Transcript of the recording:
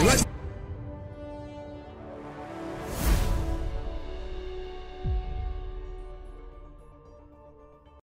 Let's.